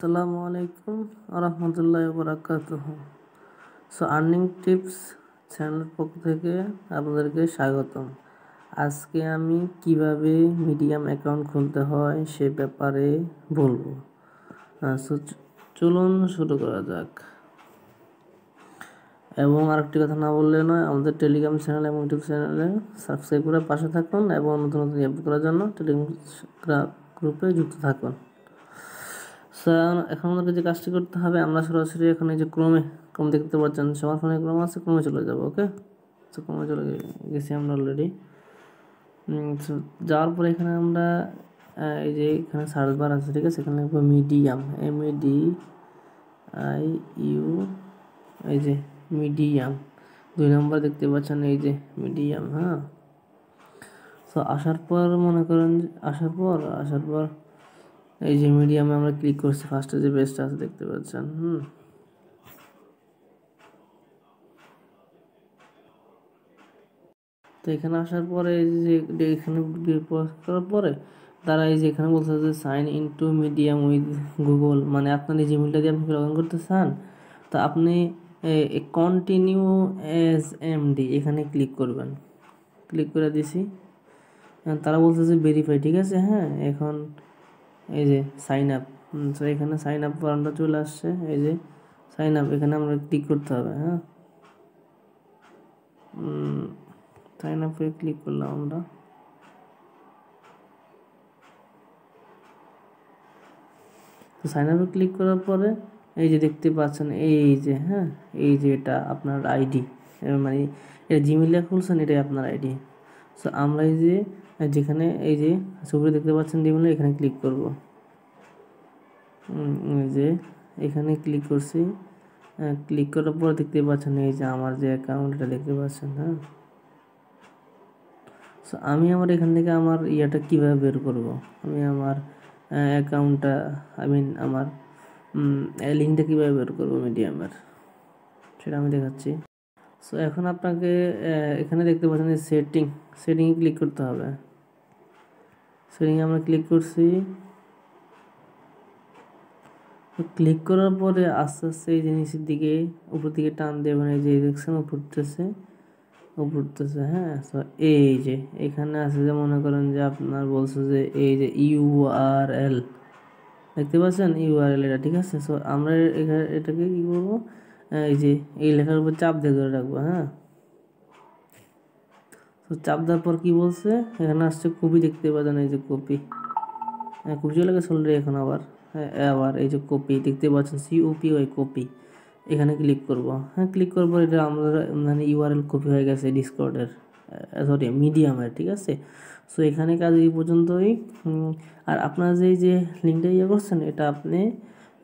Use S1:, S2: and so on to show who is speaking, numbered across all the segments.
S1: আসসালামু আলাইকুম রহমতুল্লাহ বরাকাতুহ। সো আর্নিং টিপস চ্যানেলের পক্ষ থেকে আপনাদেরকে স্বাগতম। আজকে আমি কীভাবে মিডিয়াম অ্যাকাউন্ট খুলতে হয় সে ব্যাপারে বলব। সো চলুন শুরু করা যাক। এবং আরেকটি কথা না বললে নয়, আমাদের টেলিগ্রাম চ্যানেল এবং ইউটিউব চ্যানেলে সাবস্ক্রাইব করে পাশে থাকুন এবং নতুন নতুন অ্যাপ করার জন্য টেলিগ্রাম গ্রুপে যুক্ত থাকুন। এখন আমাদেরকে যে কাজটি করতে হবে, আমরা সরাসরি এখানে যে ক্রমে ক্রম দেখতে পাচ্ছেন, সবার ফোনে ক্রম আছে ক্রমে চলে যাব ওকে তো ক্রমে চলে গেছি আমরা অলরেডি যাওয়ার পরে এখানে আমরা এই যে এখানে সার্চ বার আছে, ঠিক আছে? এখানে Medium M E D I U এই যে মিডিয়াম দুই নম্বর দেখতে পাচ্ছেন, এই যে মিডিয়াম হ্যাঁ? তো আসার পর মনে করেন, আসার পর আসার পর এই যে মিডিয়ামে আমরা ক্লিক করছি ফার্স্টে যে পেজটা আছে, দেখতে পাচ্ছেন, হুম। তো এখানে আসার পরে এই যে এখানে করার পরে তারা এই যে এখানে বলছে যে sign in to Medium with Google মানে আপনার এই যে জিমেলটা দিয়ে আপনি লগ ইন করতে চান, তো আপনি কন্টিনিউ এস এম ডি এখানে ক্লিক করবেন। ক্লিক করে দিছি। তারা বলছে যে ভেরিফাই ঠিক আছে? হ্যাঁ এখন এই যে সাইন আপ তো এখানে সাইন আপ বাটনটা চলে আসছে, এই যে সাইন আপ এখানে আমরা ক্লিক করতে হবে হ্যাঁ? সাইন আপে ক্লিক করলাম আমরা। তো সাইন আপে ক্লিক করার পরে এই যে দেখতে পাচ্ছেন, এই যে হ্যাঁ এই যে এটা আপনার আইডি মানে এটা জিমেলে খুলছেন, এটাই আপনার আইডি সো আমরা এই যে যেখানে এই যে ছবিটা দেখতে পাচ্ছেন জিমেলে এখানে ক্লিক করব। যে এখানে ক্লিক করছি। ক্লিক করার পর দেখতে পাচ্ছেন এই যে আমার যে অ্যাকাউন্ট এটা দেখতে পাচ্ছেন হ্যাঁ। সো আমি আমার এখান থেকে আমার ইয়েটা কীভাবে বের করব? আমি আমার অ্যাকাউন্টটা আই মিন আমার লিঙ্কটা কীভাবে বের করব মিডিয়ামের সেটা আমি দেখাচ্ছি। সো এখন আপনাকে এখানে দেখতে পাচ্ছেন সেটিং সেটিংয়ে ক্লিক করতে হবে। সেটিংয়ে আমরা ক্লিক করছি। ক্লিক করার পরে আস্তে আস্তে এই জিনিসের দিকে উপর দিকে টান দেবেন এই যে দেখছেন উপরতেছে উপরতেছে হ্যাঁ? তো এই যে, এখানে আছে যে মনে করেন যে আপনার বলছে যে এই যে ইউআরএল দেখতে পাচ্ছেন? ইউআরএল এটা, ঠিক আছে? সো আমরা এখানে এটাকে কী করব? এই যে, এই লেখার উপর চাপ দিয়ে ধরে রাখব হ্যাঁ? তো চাপ দেওয়ার পর কী বলছে? এখানে আসছে কপি দেখতে পাচ্ছেন এই যে কপি। হ্যাঁ কপি চলে গেছে অলরেডি এখন আবার। হ্যাঁ আবার এই যে কপি দেখতে পাচ্ছেন সিওপি ওই কপি। এখানে ক্লিক করব। হ্যাঁ ক্লিক করব এটা আমাদের মানে ইউআরএল কপি হয়ে গেছে ডিসকর্ডের সরি মিডিয়ামের ঠিক আছে? সো এখানে কাজ এই পর্যন্তই। আর আপনার যে যে লিঙ্কটা ইয়ে করছেন, এটা আপনি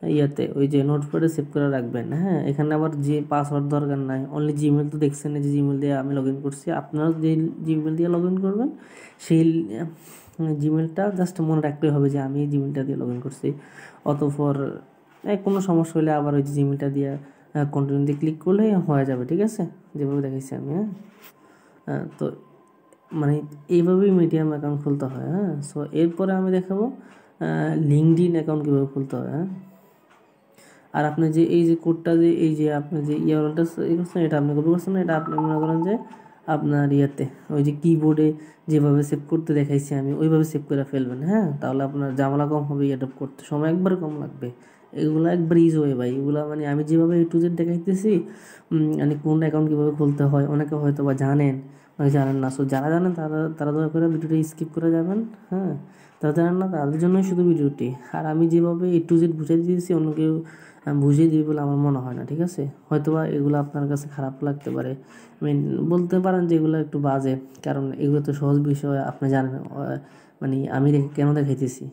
S1: ইয়াতে, ওই যে নোটপ্যাডে সেভ করে রাখবেন। হ্যাঁ এখানে আবার যে পাসওয়ার্ড দরকার নাই অনলি জিমেল তো দেখছেন যে জিমেল দিয়ে আমি লগ ইন করছি। আপনারা যে জিমেল দিয়ে লগ ইন করবেন, সেই জিমেলটা জাস্ট মনে রাখতে হবে যে আমি জিমেলটা দিয়ে লগ ইন করছি। অতপর কোনো সমস্যা হলে আবার ওই যে জিমেলটা দিয়ে কন্টিনিউ দিয়ে ক্লিক করলেই হয়ে যাবে, ঠিক আছে? যেভাবে দেখাইছি আমি হ্যাঁ? তো মানে এইভাবেই মিডিয়াম অ্যাকাউন্ট খুলতে হয় হ্যাঁ? সো এরপরে আমি দেখাবো লিঙ্কড ইন অ্যাকাউন্ট কীভাবে খুলতে হয় হ্যাঁ? আর আপনি যে এই যে কোডটা যে, এই যে আপনি যে ইয়ারটা ই করছেন, এটা আপনি কপি করছেন এটা আপনি মনে করেন যে আপনার ইয়েতে, ওই যে কিবোর্ডে যেভাবে সেভ করতে দেখাইছি আমি, ওইভাবে সেভ করে ফেলবেন হ্যাঁ? তাহলে আপনার জামালা কম হবে এটা করতে, সময় একবার কম লাগবে। এগুলো একবার ইজ হয়ে ভাই, এগুলো মানে আমি যেভাবে এ টু জেড দেখাইতেছি মানে কোন অ্যাকাউন্ট কীভাবে খুলতে হয়, অনেকে হয়তো বা জানেন, অনেকে জানেন না সো যারা জানেন তারা তারা দয়া করে ভিডিওটা স্কিপ করে যাবেন হ্যাঁ? জানেন না তাদের জন্যই শুধু ভিডিওটি। আর আমি যেভাবে এ টু জেড বুঝিয়ে দিয়েছি অন্য কেউ বুঝিয়ে দিবে বলে আমার মনে হয় না, ঠিক আছে? হয়তো বা এগুলো আপনার কাছে খারাপ লাগতে পারে। মিন বলতে পারেন যে এগুলো একটু বাজে, কারণ এগুলো তো সহজ বিষয়, আপনি জানেন মানে আমি কেন দেখাইতেছি?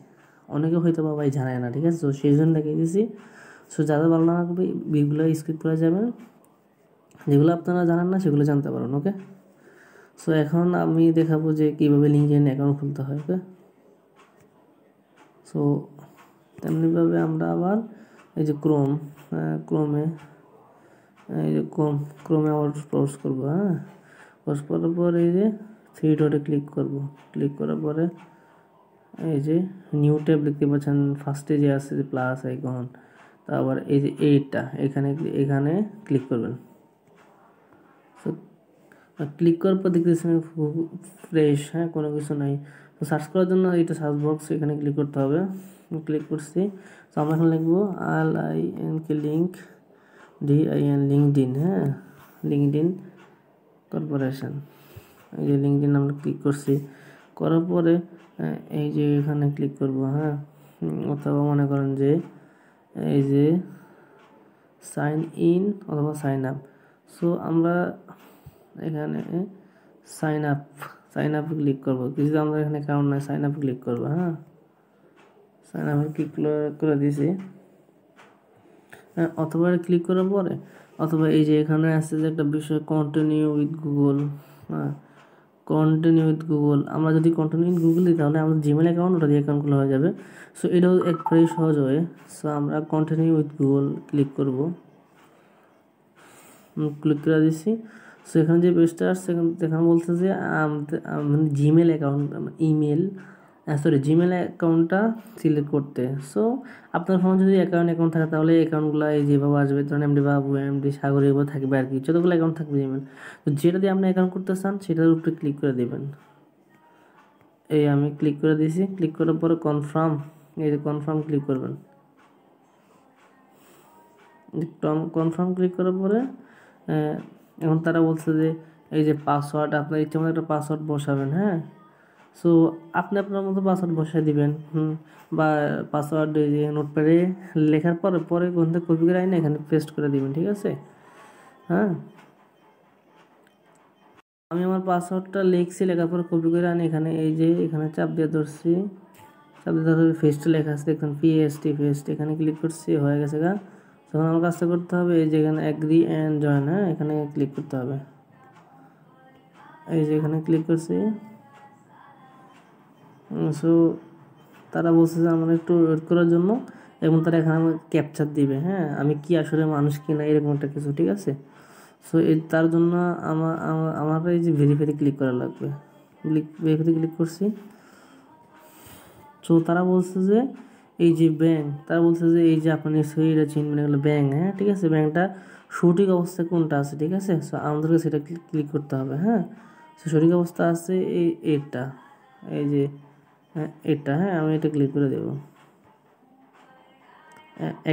S1: অনেকে হয়তো বা ভাই জানায় না, ঠিক আছে? তো সেই জন্য দেখাইতেছি। সো যাদের ভালো না লাগবে এগুলো স্কিপ করে যাবেন। যেগুলো আপনারা জানেন না, সেগুলো জানতে পারেন ওকে সো এখন আমি দেখাবো যে কীভাবে লিঙ্কডিন অ্যাকাউন্ট খুলতে হয় ওকে সো তেমনিভাবে আমরা আবার এই যে ক্রোম ক্রোমে এই যে ক্রোম ক্রোমে আবার ব্রাউজ করব হ্যাঁ? ব্রাউজ করার পর এই যে থ্রি ডটে ক্লিক করব। ক্লিক করার পরে এই যে নিউ ট্যাব দেখতে পাচ্ছেন ফার্স্টে যে আছে যে প্লাস আইকন তারপর এই যে এইটা এখানে এখানে ক্লিক করবেন। সো ক্লিক করার পর দেখতেছেন ফ্রেশ হ্যাঁ কোনো কিছু নাই। তো সার্চ করার জন্য এইটা সার্চ বক্স এখানে ক্লিক করতে হবে। ক্লিক করছি। তো আমরা এখানে লিখব L I N K link D I N LinkedIn হ্যাঁ? লিঙ্কডিন কর্পোরেশন এই যে লিঙ্কডিন আমরা ক্লিক করছি। করার পরে এই যে এখানে ক্লিক করব হ্যাঁ? অথবা মনে করেন যে, এই যে সাইন ইন অথবা সাইন আপ সো আমরা এখানে সাইন আপ সাইন আপে ক্লিক করব। কিছু আমরা এখানে অ্যাকাউন্ট নাই সাইন আপে ক্লিক করব হ্যাঁ? সাইন আপে ক্লিক করে দিয়েছি হ্যাঁ অথবা ক্লিক করার পরে, অথবা এই যে এখানে আছে যে একটা বিষয় কন্টিনিউ উইথ গুগল হ্যাঁ? কন্টিনিউ উইথ গুগল আমরা যদি কন্টিনিউ উইথ গুগল দিই, তাহলে আমাদের জিমেল অ্যাকাউন্ট ওটা দিয়ে অ্যাকাউন্টগুলো হয়ে যাবে। সো এটাও এক একবারেই সহজ হয় সো আমরা কন্টিনিউ উইথ গুগল ক্লিক করব। ক্লিক করে দিচ্ছি সো এখানে যে পেজটা আসছে, এখানে বলছে যে মানে Gmail account email sorry Gmail অ্যাকাউন্টটা সিলেক্ট করতে। সো আপনার ফোনে যদি অ্যাকাউন্ট অ্যাকাউন্ট থাকে, তাহলে অ্যাকাউন্টগুলো এই যেভাবে আসবে, ধরুন এমডি বাবু এমডি সাগর, এগুলো থাকবে আর কি। যতগুলো অ্যাকাউন্ট থাকবে জিমেল তো যেটা দিয়ে আপনি অ্যাকাউন্ট করতে চান, সেটার উপরে ক্লিক করে দেবেন। এই আমি ক্লিক করে দিয়েছি। ক্লিক করার পরে কনফার্ম এই যে কনফার্ম ক্লিক করবেন। কনফার্ম ক্লিক করার পরে এখন তারা বলছে যে, এই যে পাসওয়ার্ড আপনার ইচ্ছে মতো একটা পাসওয়ার্ড বসাবেন হ্যাঁ? সো আপনি আপনার মতো পাসওয়ার্ড বসাই দিবেন, হুম? বা পাসওয়ার্ড এই যে নোটপ্যাডে লেখার পরে পরে কোন কপি করে আইনে এখানে পেস্ট করে দিবেন, ঠিক আছে? হ্যাঁ? আমি আমার পাসওয়ার্ডটা লিখছি, লেখার পর কপি করে আনি, এখানে এই যে, এখানে চাপ দিয়ে ধরছি। চাপ দিয়ে ধরে ফেস্টে লেখা আছে, দেখুন পিএসটি ফেস্ট এখানে ক্লিক করছি, হয়ে গেছে গা। তখন আমার কাজটা করতে হবে, এই যে এখানে অ্যাগ্রি অ্যান্ড জয়েন হ্যাঁ? এখানে ক্লিক করতে হবে। এই যে এখানে ক্লিক করছি। সো তারা বলছে যে আমার একটু ওয়েট করার জন্য, এবং তারা এখানে আমাকে ক্যাপচার দিবে হ্যাঁ? আমি কি আসলে মানুষ কি না, এরকম একটা কিছু, ঠিক আছে? সো এই তার জন্য আমার আমার এই যে ভেরিফাই ক্লিক করা লাগবে। ক্লিক ভেরিফাই ক্লিক করছি। সো তারা বলছে যে এই যে ব্যাংক তারা বলছে যে এই যে আপনি এটা চিনবেন এগুলো ব্যাংক হ্যাঁ ঠিক আছে? ব্যাংকটা সঠিক অবস্থায় কোনটা আছে, ঠিক আছে? সো আমাদেরকে সেটা ক্লিক করতে হবে হ্যাঁ? সো সঠিক অবস্থা আছে এই এটা, এই যে হ্যাঁ এটা হ্যাঁ আমি এটা ক্লিক করে দেবো।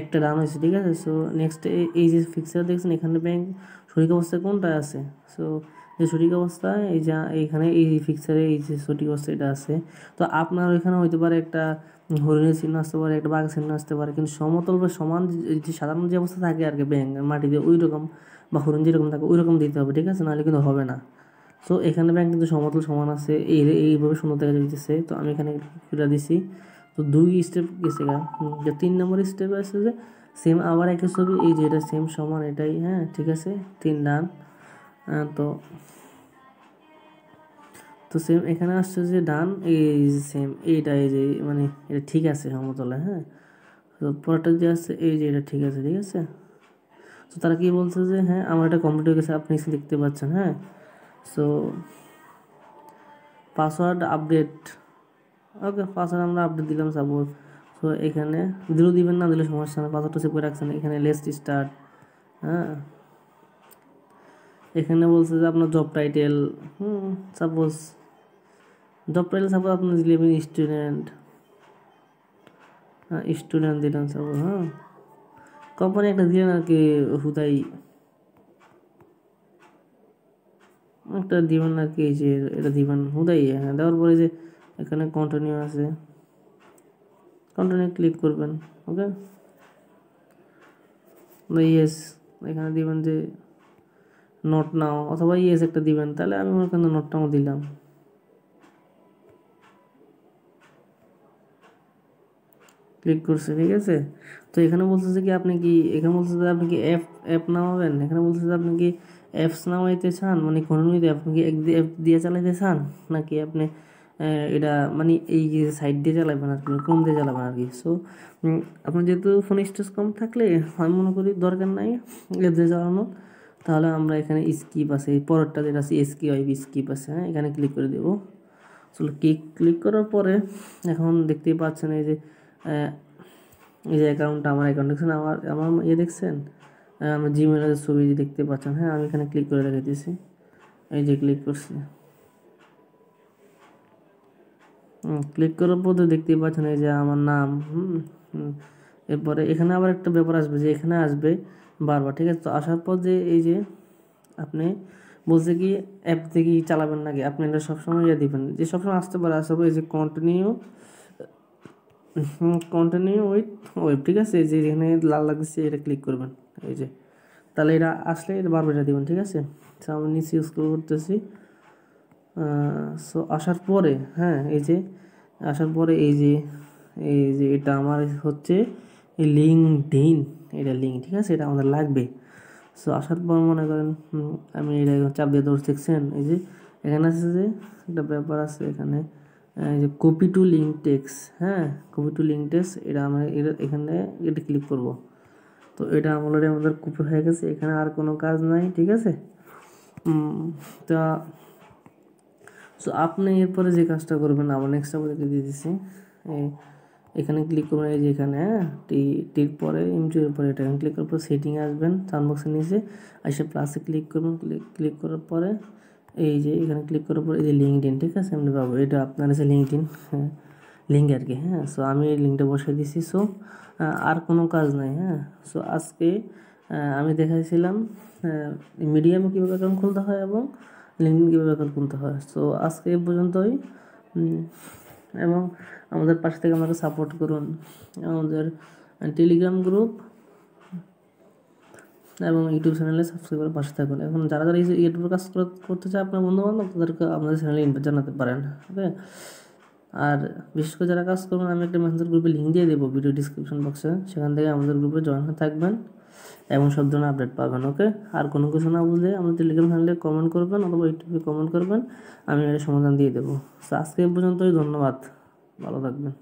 S1: একটা রান হয়েছে, ঠিক আছে? সো নেক্সট এই যে ফিক্সার দেখছেন, এখানে ব্যাংক সঠিক অবস্থায় কোনটা আছে? সো যে সঠিক অবস্থা, এই যা, এইখানে এই ফিক্সারে এই যে সঠিক অবস্থা এটা আছে। তো আপনার ওইখানে হইতে পারে একটা হরিণের চিহ্ন আসতে পারে, একটা বাঘের চিহ্ন আসতে পারে, কিন্তু সমতল বা সমান যে সাধারণ যে অবস্থা থাকে আর কি ব্যাংক মাটিতে ওই রকম বা হরিণ যেরকম থাকে ওই রকম দিতে হবে, ঠিক আছে? নাহলে কিন্তু হবে না। সো এখানে ব্যাংক কিন্তু সমতল সমান আছে, এই, এইভাবে সুন্দর দেখা যাইতেছে। তো আমি এখানে ফিরা দিছি। তো দুই স্টেপ গেছে গা। তিন নম্বর স্টেপ আছে যে সেম আবার একই ছবি, এই যে এটা সেম সমান এটাই হ্যাঁ ঠিক আছে? তিন ডান। তো তো সেম এখানে আসছে যে ডান, এই সেম এইটা, এই যে মানে এটা ঠিক আছে সমতলে হ্যাঁ? তো পরটা যে আসছে, এই যে এটা ঠিক আছে ঠিক আছে? তো তারা কি বলছে যে হ্যাঁ আমার এটা কমপ্লিট হয়ে গেছে, আপনি দেখতে পাচ্ছেন হ্যাঁ? So password update okay password আমরা আপডেট দিলাম সাপোজ সো এখানে দিলেও দিবেন না দিলে সমস্যা না পাসওয়ার্ডটা সেভ করে রাখছেন, এখানে লেস্ট স্টার্ট হ্যাঁ? এখানে বলছে যে আপনার job title hmm suppose job title suppose আপনি দিলেন স্টুডেন্ট হ্যাঁ স্টুডেন্ট দিলেন সাপোজ হ্যাঁ। কোম্পানি একটা দিলেন আর কি, হুদাই। একটা দিবেন আর কি যে এটা দিবেন, হুদাই। হ্যাঁ দেওয়ার পরে যে এখানে কন্টিনিউ আছে। কন্টিনিউ ক্লিক করবেন ওকে ইয়েস এখানে দিবেন যে নোট নাও, অথবা ইয়েস একটা দিবেন, তাহলে আমি মনে করেন নোটটাও দিলাম। ক্লিক করছে, ঠিক আছে? তো এখানে বলতেছে কি, আপনি কি, এখানে বলতেছে আপনি কি অ্যাপ অ্যাপ নামাবেন? এখানে বলতেছে আপনি কি অ্যাপস নামাইতে চান? মানে কোনোদিন আপনি কি এক অ্যাপ দিয়ে চালাইতে চান? নাকি আপনি এটা মানে এই সাইড দিয়ে চালাবেন আর কি কম দিয়ে চালাবেন আর কি? সো আপনার যেহেতু ফোন স্টোরেজ কম থাকলে, আমি মনে করি দরকার নাই অ্যাপ দিয়ে চালানো তাহলে আমরা এখানে স্কিপ আছে পরেরটা যেটা আছে স্কি ওয়াইব স্কিপ আছে হ্যাঁ? এখানে ক্লিক করে দেবো। চলো ক্লিক ক্লিক করার পরে এখন দেখতেই পাচ্ছেন এই যে এই যে অ্যাকাউন্টটা আমার অ্যাকাউন্ট দেখছেন আমার আমার ইয়ে দেখছেন? আমার জিমেলের ছবি দেখতে পাচ্ছেন। হ্যাঁ আমি এখানে ক্লিক করে রেখে দিয়েছি। এই যে ক্লিক করছি। ক্লিক করার পর তো দেখতেই পাচ্ছেন এই যে আমার নাম। হুম। এরপরে এখানে আবার একটা ব্যাপার আসবে যে এখানে আসবে বারবার, ঠিক আছে? তো আসার পর যে এই যে আপনি বলছে কি অ্যাপ থেকে চালাবেন নাকি? আপনি এটা সবসময় ইয়ে দিবেন। যে সবসময় আসতে পারে, আসতে এই যে কন্টিনিউ কন্টিনিউ উইথ ওয়েব ঠিক আছে? এই যে এখানে লাল লাগছে, এটা ক্লিক করবেন। এই যে, তাহলে এটা আসলে এটা বারবার এটা দিবেন, ঠিক আছে? তো আমি নিচে ইউজ করতেছি। সো আসার পরে হ্যাঁ এই যে, আসার পরে এই যে এই যে এটা আমার হচ্ছে লিঙ্কডিন এটা লিঙ্ক ঠিক আছে? এটা আমাদের লাগবে। সো আসার পর মনে করেন আমি এটা চাপ দিয়ে দৌড় দেখছেন? এই যে, এখানে আছে যে, একটা ব্যাপার আছে এখানে। যে কপি টু লিঙ্ক টেক্স হ্যাঁ? কপি টু লিঙ্ক টেক্স এটা আমরা এটা এখানে এটা ক্লিক করব। তো এটা অলরেডি আমাদের কপি হয়ে গেছে, এখানে আর কোনো কাজ নাই, ঠিক আছে? তা সো আপনি এরপরে যে কাজটা করবেন, আবার নেক্সট আপনাদেরকে দিয়ে দিচ্ছি এখানে ক্লিক করবেন, এই যে এখানে হ্যাঁ? টি, টির পরে ইমটির পরে এটা ক্লিক করার পর সেটিং আসবেন সাউন্ডবক্সের নিচে। এসে প্লাসে ক্লিক করবেন ক্লিক ক্লিক করার পরে এই যে এখানে ক্লিক করার পরে এই যে লিঙ্কডিন ঠিক আছে? এমনি পাবো এটা আপনার আছে লিঙ্কডিন হ্যাঁ লিঙ্ক আর কি হ্যাঁ? সো আমি এই লিঙ্কটা বসিয়ে দিছি। সো আর কোনো কাজ নাই হ্যাঁ? সো আজকে আমি দেখাইছিলাম মিডিয়ামে কীভাবে অ্যাকাউন্ট খুলতে হয় এবং লিঙ্কডিন কীভাবে অ্যাকাউন্ট খুলতে হয়। সো আজকে এই পর্যন্তই। এবং আমাদের পাশ থেকে আমাকে সাপোর্ট করুন। আমাদের টেলিগ্রাম গ্রুপ এবং ইউটিউব চ্যানেলে সাবস্ক্রাইব করে পাশে থাকুন। এখন যারা যারা এই ইউটিউবের কাজ কর- করতে চায় আপনার বন্ধু বান্ধব তাদেরকে আমাদের চ্যানেলে ইনভাইট জানাতে পারেন ওকে আর বিশেষ করে যারা কাজ করবেন, আমি একটা মেসেঞ্জার গ্রুপে লিঙ্ক দিয়ে দেবো ভিডিও ডিসক্রিপশন বক্সে সেখান থেকে আমাদের গ্রুপে জয়েন হয়ে থাকবেন এবং সব ধরনের আপডেট পাবেন ওকে আর কোনো কিছু না বুঝলে আমাদের টেলিগ্রাম চ্যানেলে কমেন্ট করবেন অথবা ইউটিউবে কমেন্ট করবেন, আমি এর সমাধান দিয়ে দেবো। আজকে পর্যন্তই, ধন্যবাদ। ভালো থাকবেন।